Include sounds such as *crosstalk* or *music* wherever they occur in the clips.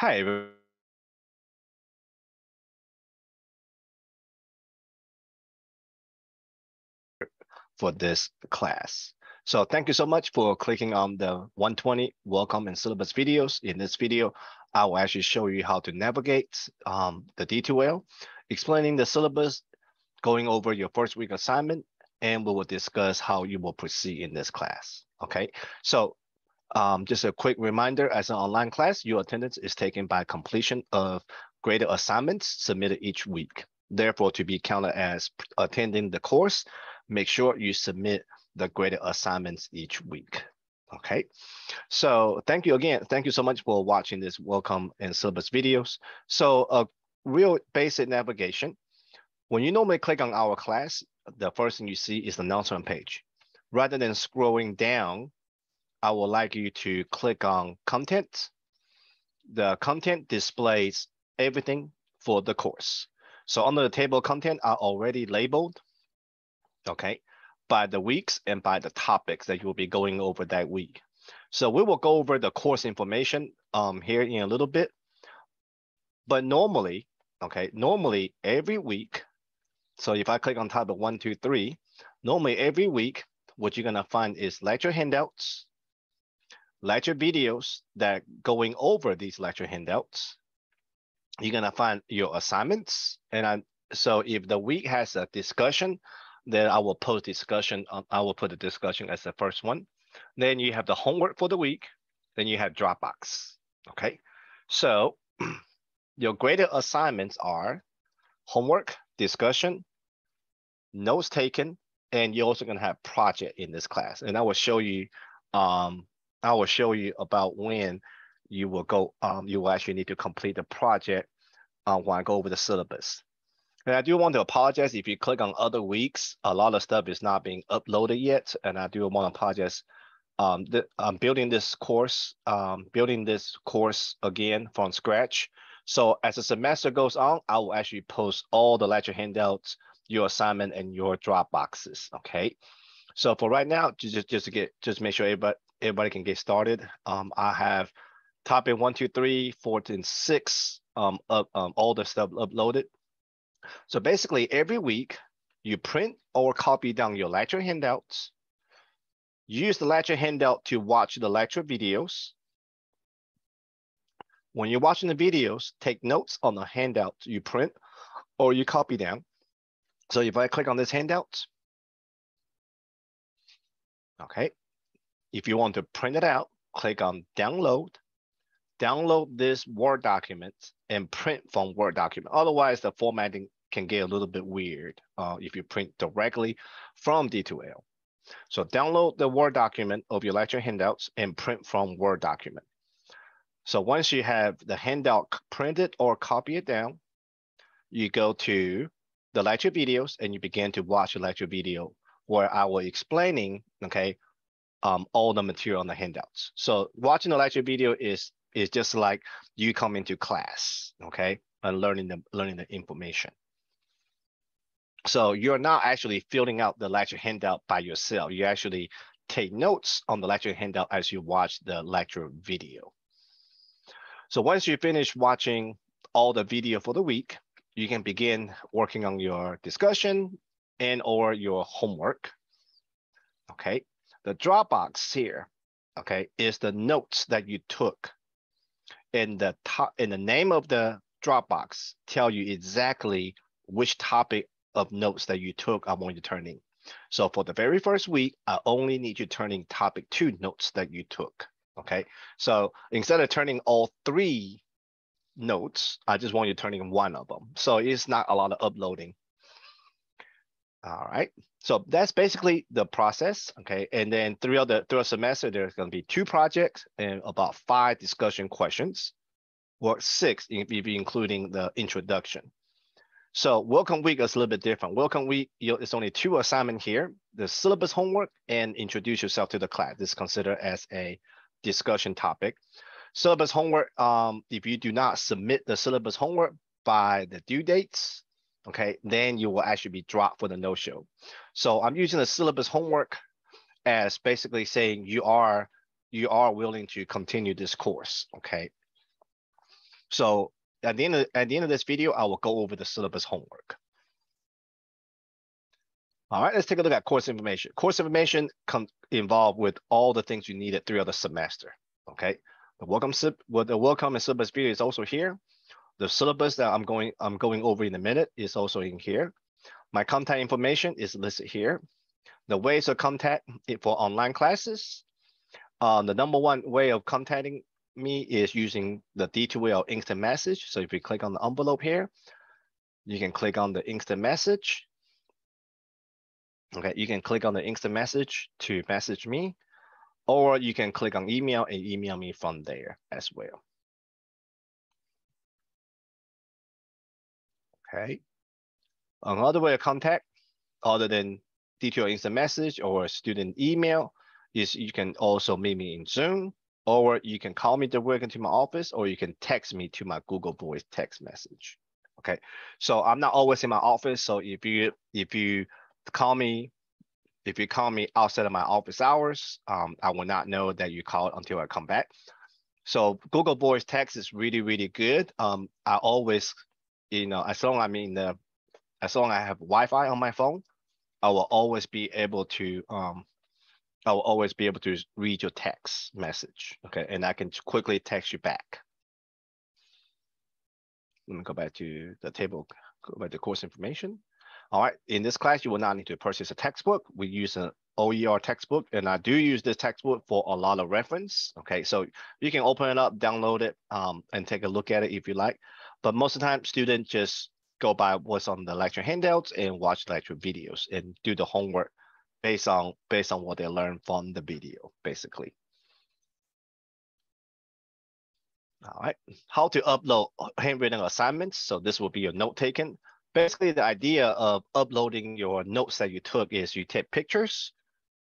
Hi, for this class. So thank you so much for clicking on the 120 welcome and syllabus videos. In this video, I will actually show you how to navigate um, the D2L, explaining the syllabus, going over your first week assignment, and we will discuss how you will proceed in this class. Okay, so um, just a quick reminder, as an online class, your attendance is taken by completion of graded assignments submitted each week. Therefore, to be counted as attending the course, make sure you submit the graded assignments each week. Okay, so thank you again. Thank you so much for watching this welcome and syllabus videos. So a real basic navigation. When you normally click on our class, the first thing you see is the announcement page. Rather than scrolling down, I would like you to click on content. The content displays everything for the course. So under the table content are already labeled, okay? by the weeks and by the topics that you'll be going over that week. So we will go over the course information um, here in a little bit. But normally, okay, normally every week, so if I click on topic one, two, three, normally every week, what you're gonna find is lecture handouts, lecture videos that going over these lecture handouts. You're gonna find your assignments. And I, so if the week has a discussion then I will post discussion. On, I will put the discussion as the first one. Then you have the homework for the week. Then you have Dropbox. Okay. So *clears throat* your graded assignments are homework, discussion, notes taken, and you're also going to have project in this class. And I will show you, um, I will show you about when you will go, um, you will actually need to complete the project uh, when I go over the syllabus. And I do want to apologize if you click on other weeks, a lot of stuff is not being uploaded yet. And I do want to apologize. Um, the, I'm building this course, um, building this course again from scratch. So as the semester goes on, I will actually post all the lecture handouts, your assignment and your drop boxes, okay? So for right now, just, just to get, just make sure everybody, everybody can get started. Um, I have topic one, two, three, four, and six, um, up, um, all the stuff uploaded. So basically every week you print or copy down your lecture handouts, use the lecture handout to watch the lecture videos. When you're watching the videos, take notes on the handout you print or you copy down. So if I click on this handout, okay, if you want to print it out, click on download, download this Word document and print from Word document. Otherwise, the formatting can get a little bit weird uh, if you print directly from D2L. So download the Word document of your lecture handouts and print from Word document. So once you have the handout printed or copy it down, you go to the lecture videos and you begin to watch the lecture video where I will explaining, okay, um, all the material on the handouts. So watching the lecture video is is just like you come into class, okay, and learning the learning the information. So you're not actually filling out the lecture handout by yourself. You actually take notes on the lecture handout as you watch the lecture video. So once you finish watching all the video for the week, you can begin working on your discussion and or your homework. Okay, the Dropbox here, okay, is the notes that you took. In the top, in the name of the Dropbox, tell you exactly which topic of notes that you took I want you to turn in. So for the very first week, I only need you turning topic two notes that you took. Okay. So instead of turning all three notes, I just want you turning one of them. So it's not a lot of uploading. All right. So that's basically the process. Okay. And then throughout the throughout semester, there's going to be two projects and about five discussion questions, or six if you're including the introduction. So welcome week is a little bit different. Welcome week, it's only two assignment here, the syllabus homework and introduce yourself to the class. This is considered as a discussion topic. Syllabus homework, um, if you do not submit the syllabus homework by the due dates, okay, then you will actually be dropped for the no-show. So I'm using the syllabus homework as basically saying you are you are willing to continue this course, okay? So at the end of, at the end of this video, I will go over the syllabus homework. All right, let's take a look at course information. Course information involved with all the things you needed throughout the semester. Okay, the welcome the welcome and syllabus video is also here. The syllabus that I'm going I'm going over in a minute is also in here. My contact information is listed here. The ways of contact for online classes. Um, the number one way of contacting me is using the D2L instant message. So if you click on the envelope here, you can click on the instant message. Okay, you can click on the instant message to message me, or you can click on email and email me from there as well. Okay. Another way of contact other than D2L instant message or student email is you can also meet me in Zoom or you can call me directly to my office, or you can text me to my Google Voice text message. Okay, so I'm not always in my office. So if you if you call me, if you call me outside of my office hours, um, I will not know that you called until I come back. So Google Voice text is really really good. Um, I always, you know, as long as I'm in the, as long as I have Wi-Fi on my phone, I will always be able to um, I will always be able to read your text message, okay? And I can quickly text you back. Let me go back to the table, go back to course information. All right, in this class, you will not need to purchase a textbook. We use an OER textbook, and I do use this textbook for a lot of reference, okay? So you can open it up, download it, um, and take a look at it if you like. But most of the time, students just go by what's on the lecture handouts and watch lecture videos and do the homework based on based on what they learned from the video, basically. All right, how to upload handwritten assignments. So this will be your note taken. Basically, the idea of uploading your notes that you took is you take pictures,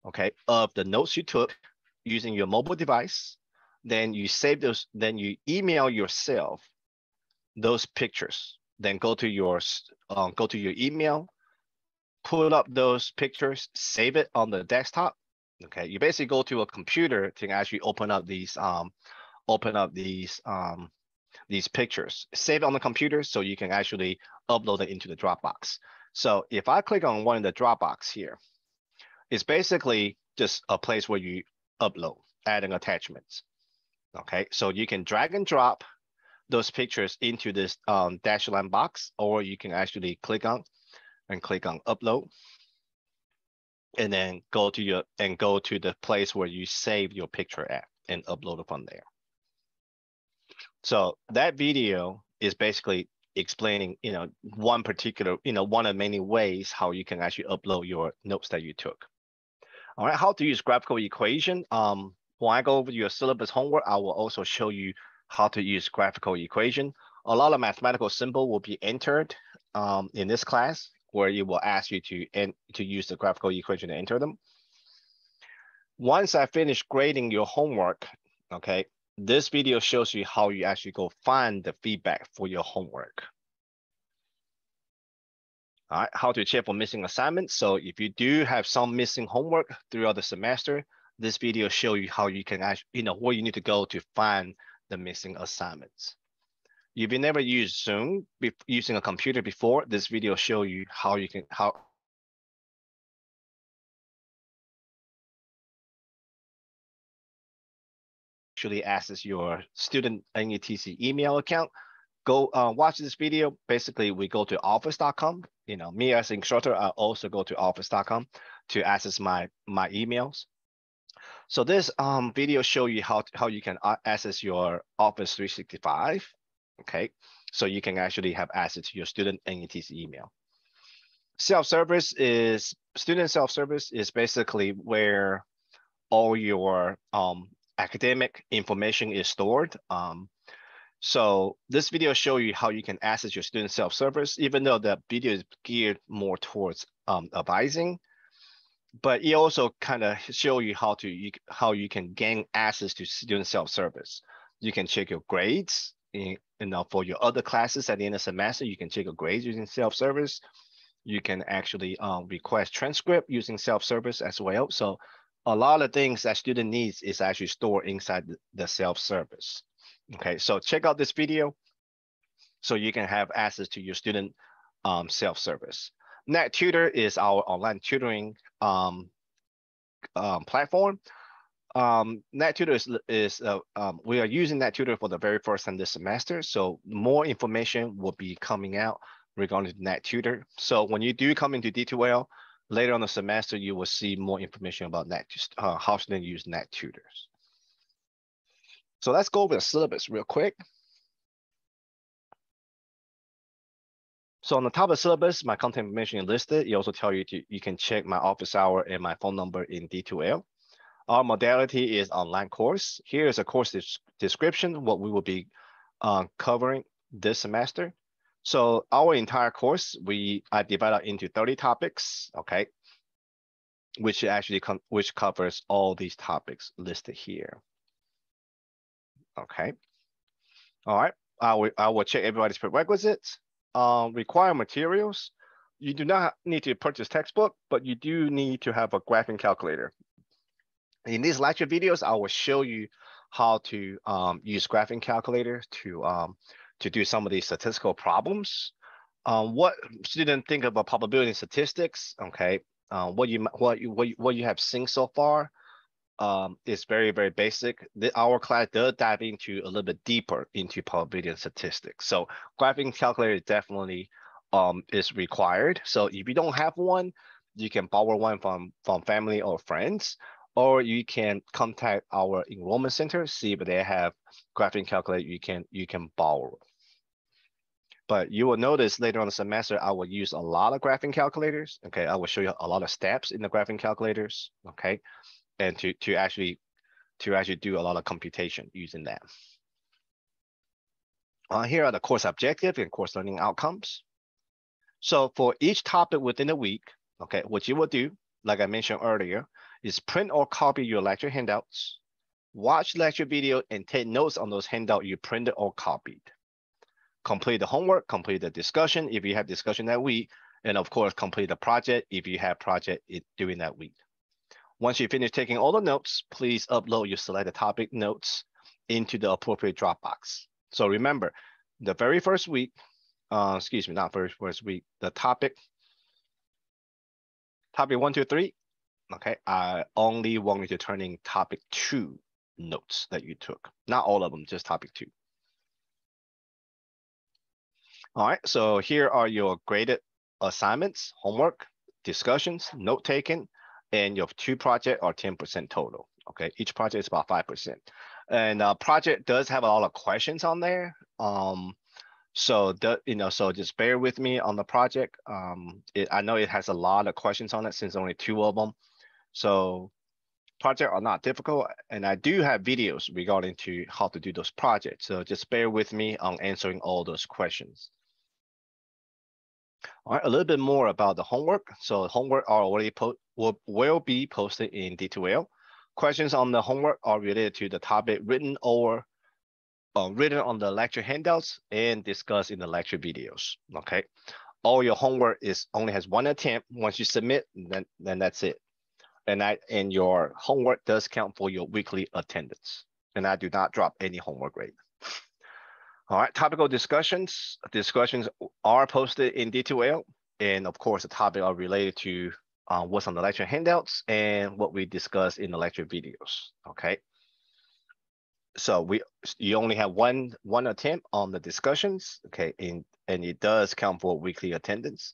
okay, of the notes you took using your mobile device. Then you save those, then you email yourself those pictures. Then go to your um, go to your email, pull up those pictures, save it on the desktop. Okay, you basically go to a computer to actually open up these um, open up these um, these pictures. Save it on the computer so you can actually upload it into the Dropbox. So if I click on one of the Dropbox here, it's basically just a place where you upload, adding attachments. Okay, so you can drag and drop those pictures into this um, dash line box, or you can actually click on and click on upload and then go to your and go to the place where you save your picture at and upload it from there. So that video is basically explaining, you know, one particular, you know, one of many ways how you can actually upload your notes that you took. All right, how to use graphical equation. Um, when I go over your syllabus homework, I will also show you how to use graphical equation. A lot of mathematical symbol will be entered um, in this class where it will ask you to, to use the graphical equation to enter them. Once I finish grading your homework, okay, this video shows you how you actually go find the feedback for your homework. All right, how to check for missing assignments. So if you do have some missing homework throughout the semester, this video show you how you can actually, you know, where you need to go to find the missing assignments. If you never used Zoom using a computer before, this video show you how you can how actually access your student NETC email account. Go uh, watch this video. Basically, we go to office.com. You know, me as instructor, I also go to office.com to access my my emails. So this um, video show you how, how you can uh, access your Office 365 okay? So you can actually have access to your student NETC email. Self-service is, student self-service is basically where all your um, academic information is stored. Um, so this video show you how you can access your student self-service, even though the video is geared more towards um, advising, but it also kind of show you how to you, how you can gain access to student self-service. You can check your grades, in, you know, for your other classes at the end of semester, you can check your grades using self-service. You can actually um, request transcript using self-service as well. So a lot of things that student needs is actually stored inside the self-service. Okay, so check out this video. so you can have access to your student um, self-service. NetTutor is our online tutoring um, um, platform. Um, NetTutor is, is uh, um, we are using NetTutor for the very first time this semester. So more information will be coming out regarding NetTutor. So when you do come into D2L, later on the semester, you will see more information about Net, uh, how students use NetTutors. So let's go over the syllabus real quick. So on the top of the syllabus, my content information is listed. You also tell you to, you can check my office hour and my phone number in D2L. Our modality is online course. Here is a course description, what we will be uh, covering this semester. So our entire course, we I divided into 30 topics, okay? Which actually which covers all these topics listed here. Okay. All right. I will, I will check everybody's prerequisites. Um, require materials. You do not need to purchase textbook, but you do need to have a graphing calculator. In these lecture videos, I will show you how to um, use graphing calculator to um, to do some of these statistical problems. Um, what students think about probability statistics? Okay, uh, what you what you what you, what you have seen so far um, is very very basic. The, our class does dive into a little bit deeper into probability and statistics. So graphing calculator definitely um, is required. So if you don't have one, you can borrow one from from family or friends or you can contact our enrollment center, see if they have graphing calculator you can you can borrow. But you will notice later on the semester, I will use a lot of graphing calculators. Okay, I will show you a lot of steps in the graphing calculators. Okay, and to to actually to actually do a lot of computation using that. Uh, here are the course objective and course learning outcomes. So for each topic within a week, okay, what you will do, like I mentioned earlier, is print or copy your lecture handouts, watch lecture video and take notes on those handouts you printed or copied. Complete the homework, complete the discussion if you have discussion that week, and of course, complete the project if you have project during that week. Once you finish taking all the notes, please upload your selected topic notes into the appropriate Dropbox. So remember, the very first week, uh, excuse me, not very first week, the topic, topic one, two, three, okay, I only want you to turn in topic two notes that you took. Not all of them, just topic two. All right, so here are your graded assignments, homework, discussions, note taken, and your two project are 10% total. Okay, each project is about 5%. And uh, project does have a lot of questions on there. Um, so the, you know, so just bear with me on the project. Um, it, I know it has a lot of questions on it since only two of them. So projects are not difficult. And I do have videos regarding to how to do those projects. So just bear with me on answering all those questions. All right, a little bit more about the homework. So homework are already will, will be posted in D2L. Questions on the homework are related to the topic written or uh, written on the lecture handouts and discussed in the lecture videos, okay? All your homework is only has one attempt. Once you submit, then, then that's it and I and your homework does count for your weekly attendance. And I do not drop any homework grade. All right, topical discussions. Discussions are posted in D2L. And of course, the topic are related to uh, what's on the lecture handouts and what we discussed in the lecture videos, okay? So we you only have one one attempt on the discussions, okay, and, and it does count for weekly attendance.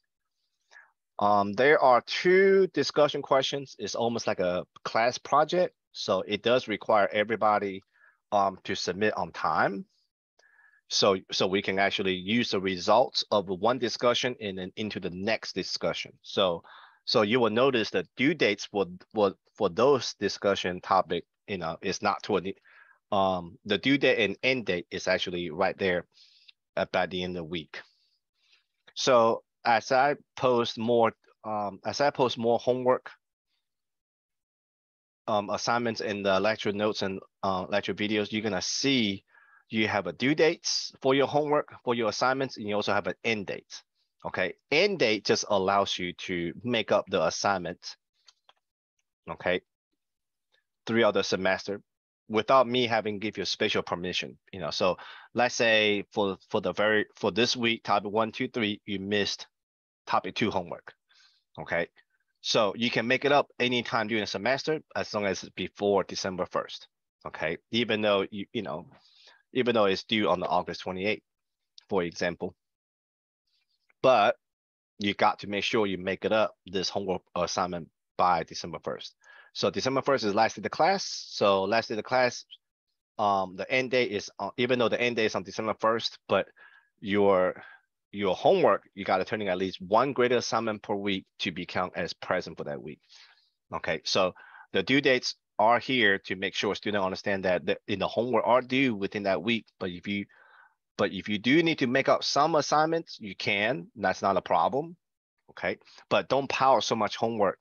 Um, there are two discussion questions. It's almost like a class project. So it does require everybody um, to submit on time. So, so we can actually use the results of one discussion and then into the next discussion. So, so you will notice that due dates for, for, for those discussion topic, you know, is not toward the, um, the due date and end date is actually right there by the end of the week. So as I post more, um, as I post more homework um, assignments in the lecture notes and uh, lecture videos, you're gonna see you have a due dates for your homework, for your assignments, and you also have an end date. Okay, end date just allows you to make up the assignment. Okay, throughout the semester. without me having give you special permission, you know. So let's say for for the very for this week, topic one, two, three, you missed topic two homework. Okay. So you can make it up anytime during the semester as long as it's before December 1st. Okay. Even though you, you know, even though it's due on the August 28th, for example. But you got to make sure you make it up this homework assignment by December 1st. So December 1st is last day of the class. So last day of the class, um, the end date is, uh, even though the end date is on December 1st, but your your homework, you got to turn in at least one graded assignment per week to be counted as present for that week. Okay, so the due dates are here to make sure students understand that in the homework are due within that week. But if you but if you do need to make up some assignments, you can. That's not a problem. Okay, but don't pile so much homework.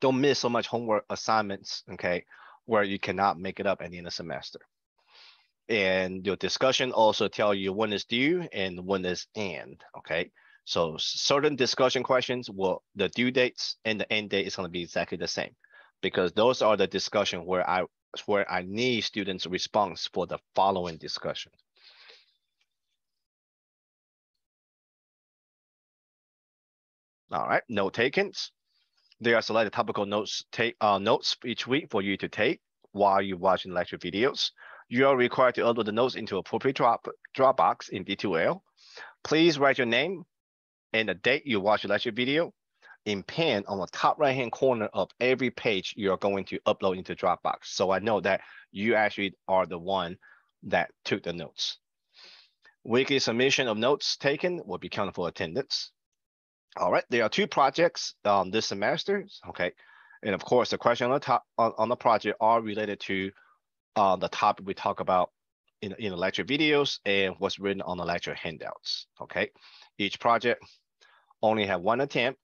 Don't miss so much homework assignments. Okay, where you cannot make it up at the end of the semester and your discussion also tell you when is due and when is end, okay? So certain discussion questions will, the due dates and the end date is gonna be exactly the same because those are the discussion where I, where I need students' response for the following discussion. All right, note takens. There are selected topical notes take uh, notes each week for you to take while you're watching lecture videos you are required to upload the notes into appropriate drop, Dropbox in D2L. Please write your name and the date you watch the lecture video in pen on the top right-hand corner of every page you are going to upload into Dropbox. So I know that you actually are the one that took the notes. Weekly submission of notes taken will be counted for attendance. All right, there are two projects um, this semester, okay? And of course, the question on the top on, on the project are related to uh, the topic we talk about in, in the lecture videos and what's written on the lecture handouts, okay? Each project only have one attempt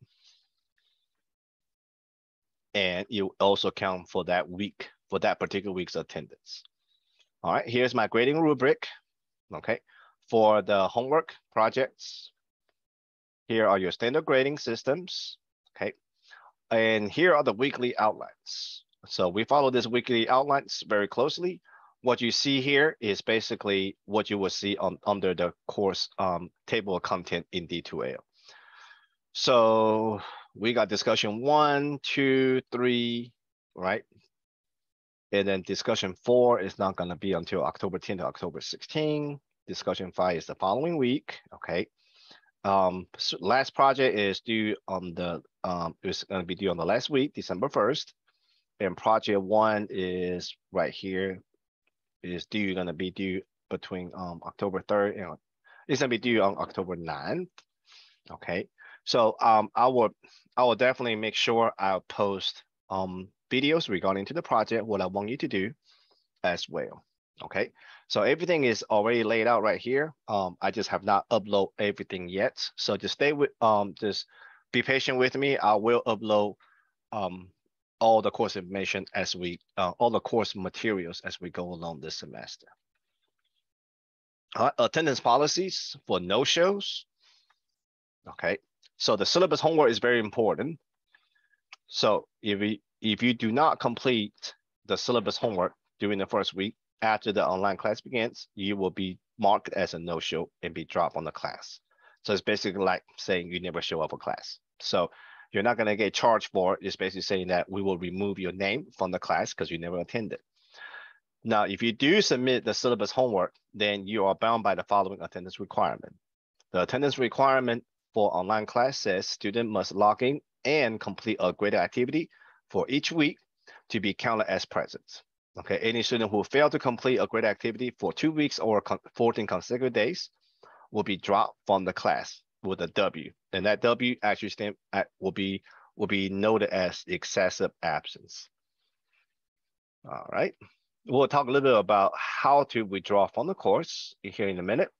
and you also count for that week, for that particular week's attendance. All right, here's my grading rubric, okay? For the homework projects, here are your standard grading systems, okay? And here are the weekly outlines. So we follow this weekly outlines very closely. What you see here is basically what you will see on under the course um, table of content in D2L. So we got discussion one, two, three, right? And then discussion four is not gonna be until October 10 to October 16. Discussion five is the following week, okay? Um, last project is due on the, um, it's gonna be due on the last week, December 1st and project one is right here is due gonna be due between um October 3rd and it's gonna be due on October 9th. Okay. So um I will I will definitely make sure I'll post um videos regarding to the project, what I want you to do as well. Okay. So everything is already laid out right here. Um, I just have not upload everything yet. So just stay with um just be patient with me. I will upload um all the course information as we, uh, all the course materials as we go along this semester. Attendance policies for no-shows. Okay, so the syllabus homework is very important. So if you, if you do not complete the syllabus homework during the first week after the online class begins, you will be marked as a no-show and be dropped on the class. So it's basically like saying you never show up for class. So you're not going to get charged for it. It's basically saying that we will remove your name from the class because you never attended. Now, if you do submit the syllabus homework, then you are bound by the following attendance requirement. The attendance requirement for online class says student must log in and complete a graded activity for each week to be counted as present. Okay, any student who failed to complete a graded activity for two weeks or 14 consecutive days will be dropped from the class with a W, and that W actually stand at, will be will be noted as excessive absence. All right, we'll talk a little bit about how to withdraw from the course here in a minute.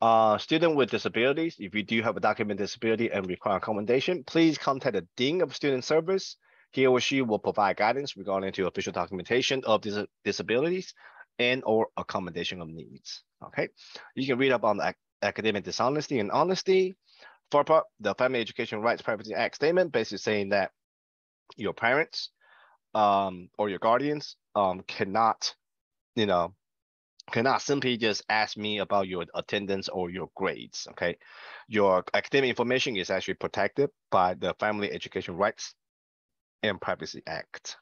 Uh, student with disabilities, if you do have a document disability and require accommodation, please contact the Dean of Student Service. He or she will provide guidance regarding to official documentation of dis disabilities and or accommodation of needs. Okay, you can read up on the academic dishonesty and honesty. FERPA, the Family Education Rights Privacy Act statement, basically saying that your parents um, or your guardians um, cannot, you know, cannot simply just ask me about your attendance or your grades, okay? Your academic information is actually protected by the Family Education Rights and Privacy Act.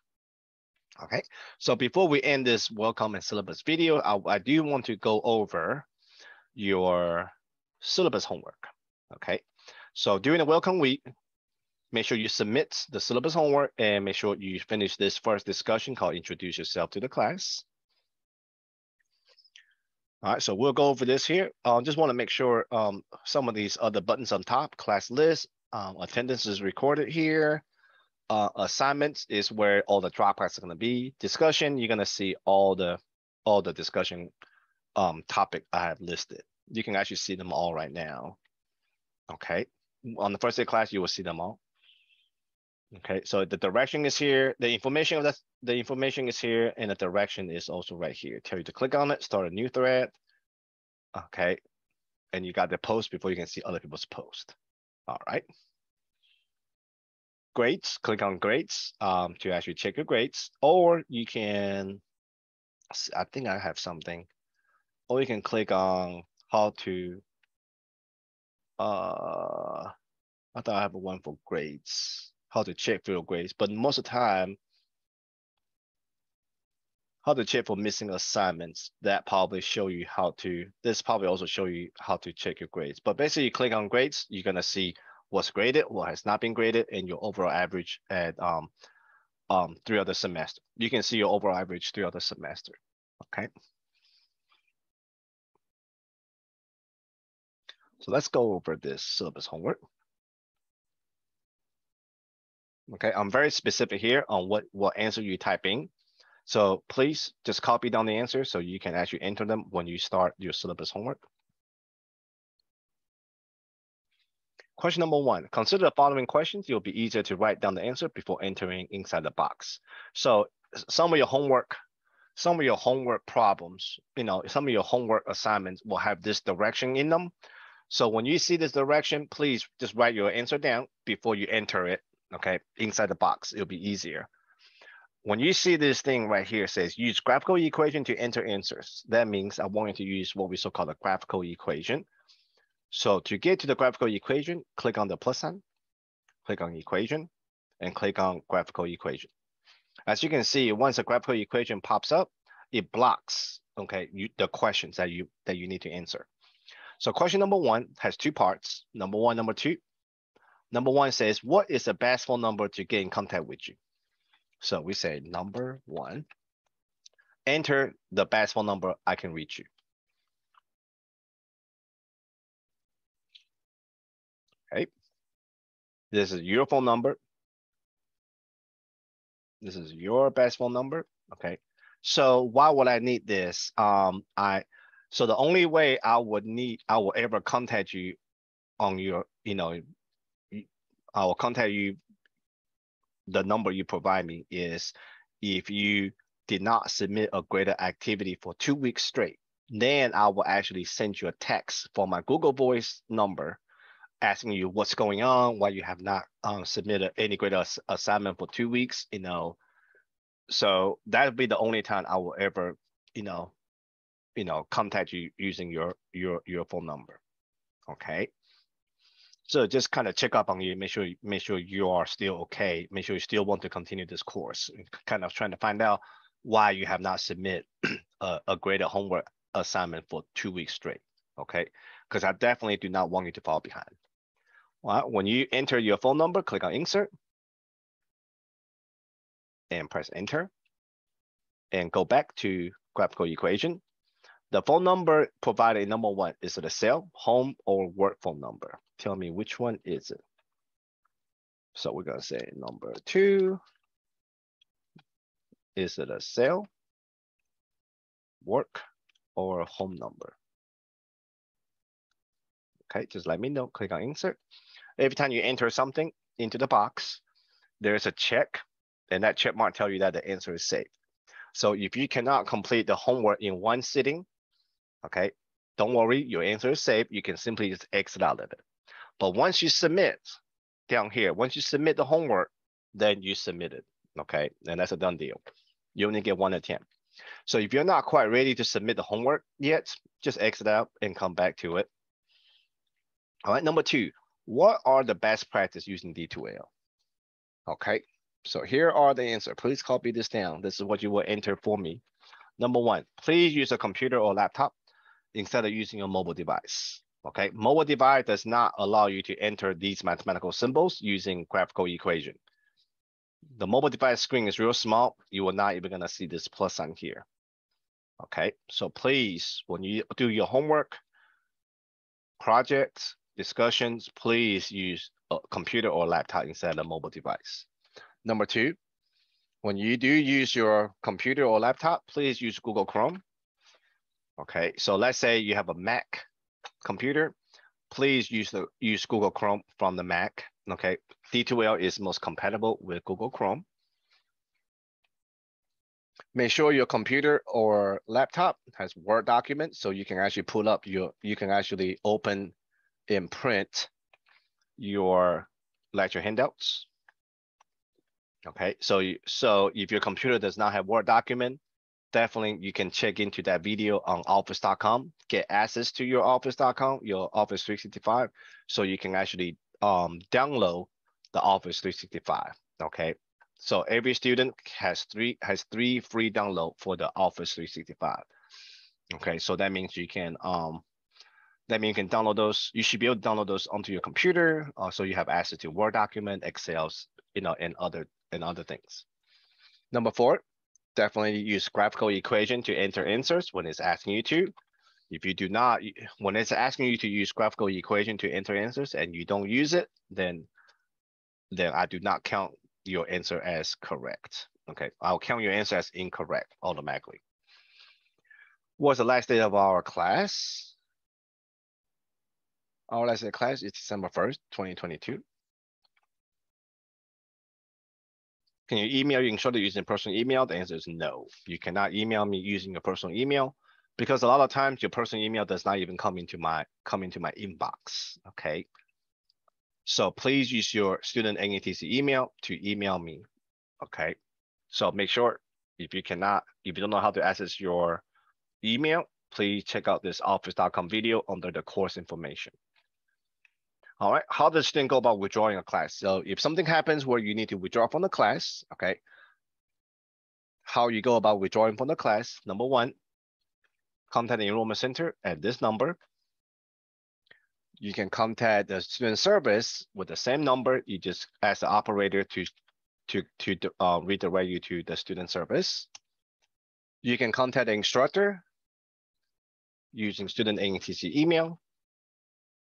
Okay, so before we end this welcome and syllabus video, I, I do want to go over your syllabus homework. Okay, so during the welcome week, make sure you submit the syllabus homework and make sure you finish this first discussion called introduce yourself to the class. All right, so we'll go over this here. I uh, just want to make sure um, some of these other buttons on top, class list, um, attendance is recorded here. Uh, assignments is where all the dropouts are going to be. Discussion, you're going to see all the all the discussion um, topic I have listed. You can actually see them all right now. Okay, on the first day class, you will see them all. Okay, so the direction is here. The information of the, the information is here and the direction is also right here. Tell you to click on it, start a new thread. Okay, and you got the post before you can see other people's post. All right. Grades, click on grades um, to actually check your grades, or you can, I think I have something, or you can click on how to, uh, I thought I have one for grades how to check for your grades, but most of the time, how to check for missing assignments, that probably show you how to, this probably also show you how to check your grades. But basically you click on grades, you're gonna see what's graded, what has not been graded, and your overall average at um, um, throughout the semester. You can see your overall average throughout the semester, okay? So let's go over this syllabus homework. Okay, I'm very specific here on what, what answer you type in. So please just copy down the answer so you can actually enter them when you start your syllabus homework. Question number one, consider the following questions. It'll be easier to write down the answer before entering inside the box. So some of your homework, some of your homework problems, you know, some of your homework assignments will have this direction in them. So when you see this direction, please just write your answer down before you enter it okay, inside the box, it'll be easier. When you see this thing right here says use graphical equation to enter answers, that means I want you to use what we so call a graphical equation. So to get to the graphical equation, click on the plus sign, click on equation, and click on graphical equation. As you can see, once a graphical equation pops up, it blocks okay you, the questions that you that you need to answer. So question number one has two parts. Number one, number two. Number one says, what is the best phone number to get in contact with you? So we say number one, enter the best phone number I can reach you. Okay. This is your phone number. This is your best phone number. Okay. So why would I need this? Um, I so the only way I would need I will ever contact you on your, you know, I will contact you. The number you provide me is if you did not submit a graded activity for two weeks straight, then I will actually send you a text for my Google Voice number asking you what's going on, why you have not um, submitted any graded assignment for two weeks, you know. So that would be the only time I will ever, you know, you know, contact you using your your your phone number. Okay. So just kind of check up on you, make sure make sure you are still okay, make sure you still want to continue this course, kind of trying to find out why you have not submit *clears throat* a, a graded homework assignment for two weeks straight, okay? Because I definitely do not want you to fall behind. Well, when you enter your phone number, click on insert and press enter and go back to graphical equation. The phone number provided number one, is it a cell, home, or work phone number? Tell me which one is it? So we're gonna say number two. Is it a cell, work, or home number? Okay, just let me know, click on insert. Every time you enter something into the box, there's a check, and that check mark tell you that the answer is safe. So if you cannot complete the homework in one sitting, okay? Don't worry, your answer is safe. You can simply just exit out of it. But once you submit down here, once you submit the homework, then you submit it. okay? And that's a done deal. You only get one attempt. So if you're not quite ready to submit the homework yet, just exit out and come back to it. All right, number two, what are the best practice using D2L? Okay, so here are the answer. Please copy this down. This is what you will enter for me. Number one, please use a computer or laptop instead of using a mobile device. Okay, mobile device does not allow you to enter these mathematical symbols using graphical equation. The mobile device screen is real small. You are not even gonna see this plus sign here. Okay, so please, when you do your homework, projects, discussions, please use a computer or laptop instead of a mobile device. Number two, when you do use your computer or laptop, please use Google Chrome. Okay, so let's say you have a Mac computer, please use the use Google Chrome from the Mac. Okay, D2L is most compatible with Google Chrome. Make sure your computer or laptop has Word documents so you can actually pull up your, you can actually open and print your lecture handouts. Okay, so so if your computer does not have Word document, definitely you can check into that video on office.com, get access to your office.com, your Office 365, so you can actually um, download the Office 365. Okay, so every student has three has three free download for the Office 365. Okay, so that means you can um, that means you can download those. You should be able to download those onto your computer, uh, so you have access to Word document, Excel's, you know, and other and other things. Number four, definitely use graphical equation to enter answers when it's asking you to. If you do not, when it's asking you to use graphical equation to enter answers and you don't use it, then, then I do not count your answer as correct. Okay, I'll count your answer as incorrect automatically. What's the last day of our class? Our last class is December 1st, 2022. Can you email you ensure that using personal email? The answer is no. You cannot email me using your personal email because a lot of times your personal email does not even come into my come into my inbox. Okay. So please use your student NETC email to email me. Okay. So make sure if you cannot, if you don't know how to access your email, please check out this office.com video under the course information. All right, how does thing go about withdrawing a class? So if something happens where you need to withdraw from the class, okay, how you go about withdrawing from the class, number one, contact the enrollment center at this number. You can contact the student service with the same number. You just ask the operator to, to, to uh, redirect you to the student service. You can contact the instructor using student NETC email.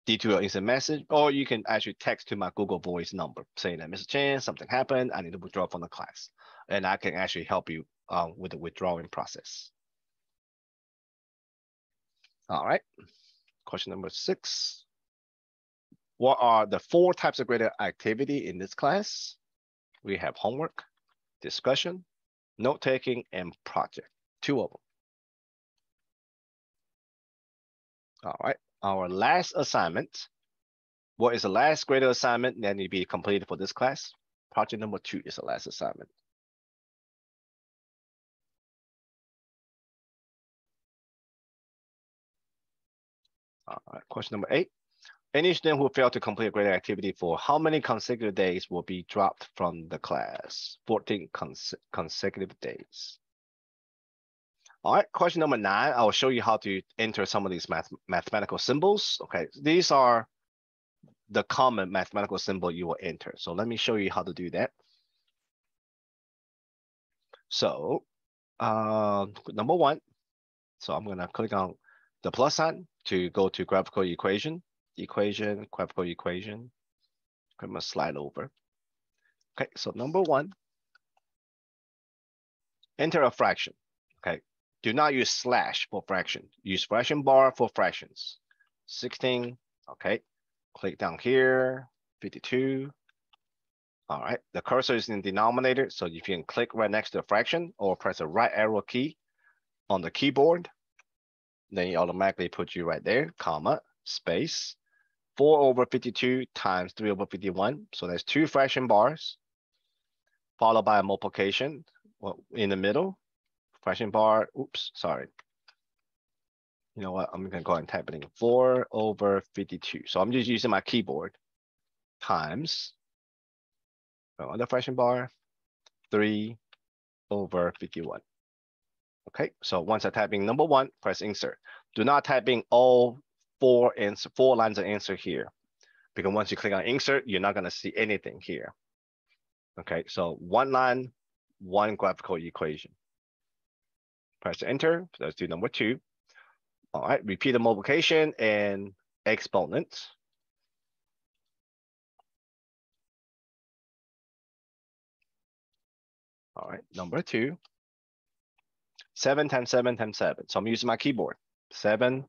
D2L instant message, or you can actually text to my Google Voice number saying that Mr. Chan, something happened, I need to withdraw from the class. And I can actually help you um, with the withdrawing process. All right, question number six. What are the four types of graded activity in this class? We have homework, discussion, note-taking, and project, two of them. All right, our last assignment. What is the last graded assignment that need to be completed for this class? Project number two is the last assignment. All right, question number eight. Any student who failed to complete a graded activity for how many consecutive days will be dropped from the class? 14 cons consecutive days. All right, question number nine, I will show you how to enter some of these math mathematical symbols. Okay, these are the common mathematical symbol you will enter. So let me show you how to do that. So uh, number one, so I'm gonna click on the plus sign to go to graphical equation, equation, graphical equation. I'm gonna slide over. Okay, so number one, enter a fraction. Do not use slash for fraction. Use fraction bar for fractions. 16, okay. Click down here, 52. All right, the cursor is in denominator, so if you can click right next to the fraction or press the right arrow key on the keyboard. Then it automatically puts you right there, comma, space, 4 over 52 times 3 over 51. So that's two fraction bars. followed by a multiplication in the middle, fraction bar, oops, sorry. You know what, I'm gonna go ahead and type it in, four over 52. So I'm just using my keyboard times uh, on the fraction bar, three over 51. Okay, so once I type in number one, press insert. Do not type in all four and four lines of answer here, because once you click on insert, you're not gonna see anything here. Okay, so one line, one graphical equation. Press enter, let's do number two. All right, repeat the multiplication and exponent. All right, number two. Seven times seven times seven. So I'm using my keyboard. Seven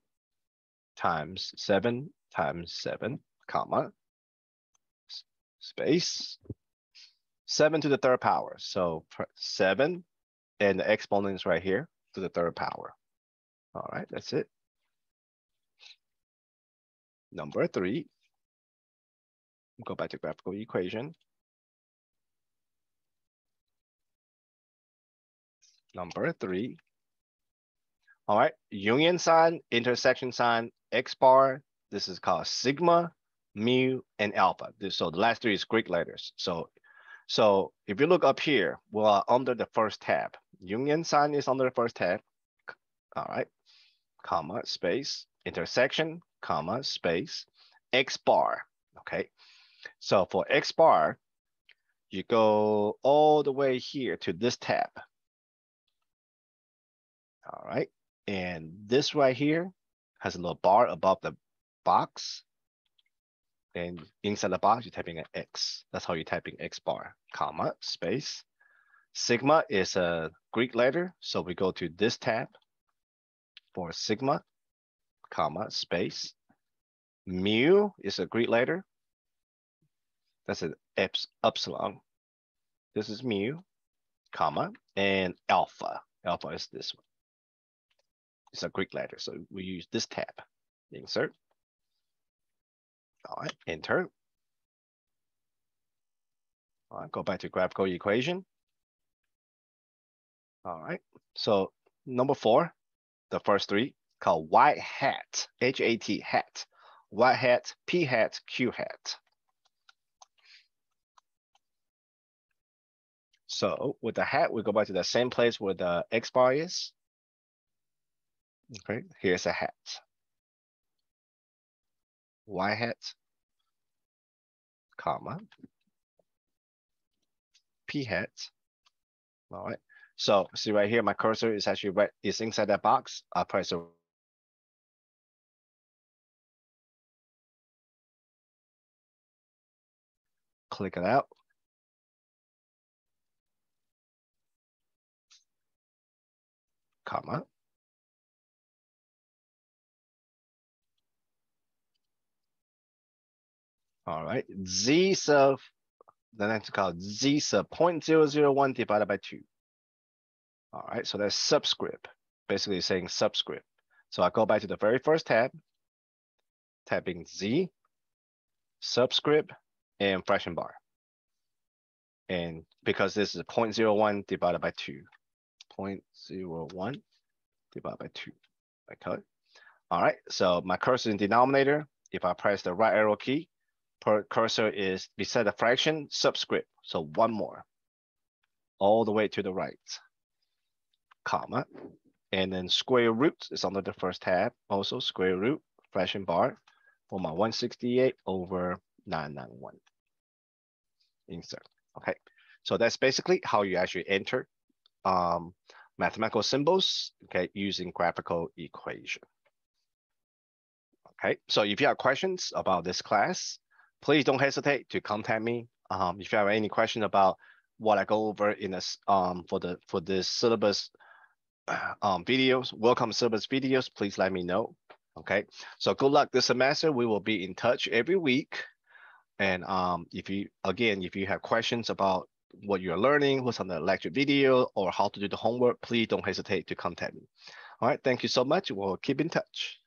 times seven times seven, comma, space, seven to the third power. So seven and the exponent is right here to the third power. All right, that's it. Number three, go back to graphical equation. Number three. All right, union sign, intersection sign, X bar, this is called sigma, mu, and alpha. So the last three is Greek letters. So, so if you look up here, we are under the first tab. Union sign is on the first tab. All right, comma, space, intersection, comma, space, X bar, okay? So for X bar, you go all the way here to this tab. All right, and this right here has a little bar above the box. And inside the box, you're typing an X. That's how you're typing X bar, comma, space. Sigma is a Greek letter, so we go to this tab for sigma, comma, space. Mu is a Greek letter. That's an epsilon. This is mu, comma, and alpha. Alpha is this one. It's a Greek letter, so we use this tab. Insert. All right, enter. All right, go back to graphical equation. All right, so number four, the first three called y hat, H-A-T, hat, y hat, p hat, q hat. So with the hat, we go back to the same place where the X bar is. Okay, here's a hat. Y hat, comma, P hat. All right. So see right here, my cursor is actually right, is inside that box. I'll press a click it out. Comma. All right, z sub, then that's called z sub 0.001 divided by two. All right, so that's subscript, basically saying subscript. So I go back to the very first tab, tapping z, subscript, and fraction bar. And because this is 0.01 divided by two, 0.01 divided by two, okay? All right, so my cursor in denominator, if I press the right arrow key, per cursor is beside the fraction subscript. So one more, all the way to the right, comma, and then square root is under the first tab. Also square root, fraction bar for my 168 over 991. Insert, okay. So that's basically how you actually enter um, mathematical symbols, okay, using graphical equation. Okay, so if you have questions about this class, please don't hesitate to contact me. Um, if you have any question about what I go over in this um, for the for this syllabus *sighs* um, videos, welcome service videos, please let me know. Okay, so good luck this semester. We will be in touch every week. And um, if you, again, if you have questions about what you're learning, what's on the lecture video, or how to do the homework, please don't hesitate to contact me. All right, thank you so much. We'll keep in touch.